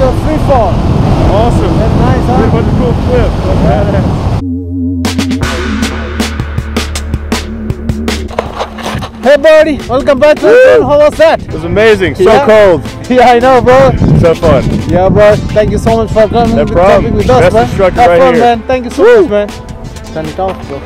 free fall. Awesome. That's nice, huh? What a cool flip. Hey, buddy. Welcome back to the. How was that? It was amazing. So Yeah. cold. Yeah, I know, bro. So fun. Yeah, bro. Thank you so much for coming No with problem. with us, Best man. instructor right fun, here. man. Thank you so much, man. Turn it off, bro.